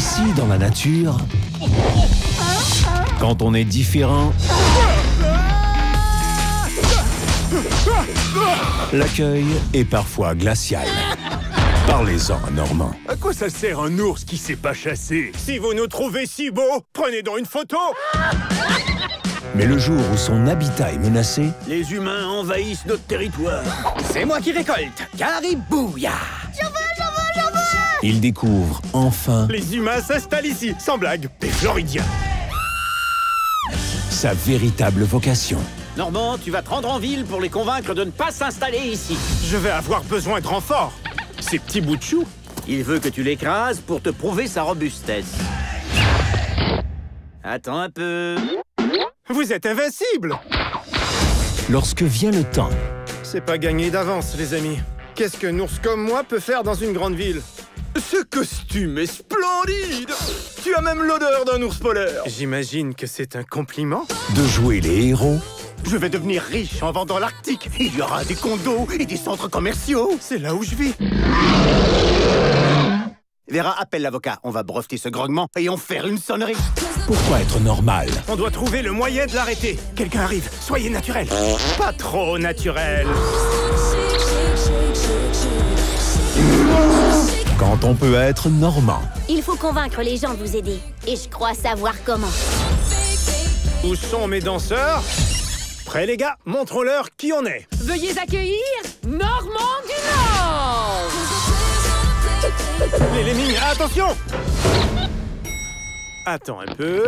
Ici, dans la nature, quand on est différent, l'accueil est parfois glacial. Parlez-en à Normand. À quoi ça sert un ours qui sait pas chasser Si vous nous trouvez si beaux, prenez donc une photo Mais le jour où son habitat est menacé, Les humains envahissent notre territoire. C'est moi qui récolte. Caribouya il découvre enfin Les humains s'installent ici, sans blague, des Floridiens sa véritable vocation. Normand, tu vas te rendre en ville pour les convaincre de ne pas s'installer ici. Je vais avoir besoin de renfort Ces petits bouts de chou Il veut que tu l'écrases pour te prouver sa robustesse. Attends un peu. Vous êtes invincible Lorsque vient le temps C'est pas gagné d'avance, les amis. Qu'est-ce qu'un ours comme moi peut faire dans une grande ville? Ce costume est splendide. Tu as même l'odeur d'un ours polaire. J'imagine que c'est un compliment. De jouer les héros. Je vais devenir riche en vendant l'Arctique. Il y aura des condos et des centres commerciaux. C'est là où je vis. Vera, appelle l'avocat. On va breveter ce grognement et en faire une sonnerie. Pourquoi être normal? On doit trouver le moyen de l'arrêter. Quelqu'un arrive, soyez naturel. Pas trop naturel quand on peut être normand. Il faut convaincre les gens de vous aider. Et je crois savoir comment. Où sont mes danseurs? Prêts les gars, montrons-leur qui on est. Veuillez accueillir Normand du Nord Les Lemmings, attention! Attends un peu...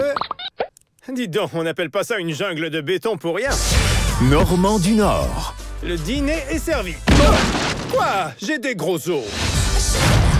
Dis donc, on n'appelle pas ça une jungle de béton pour rien. Normand du Nord. Le dîner est servi. Quoi? J'ai des gros os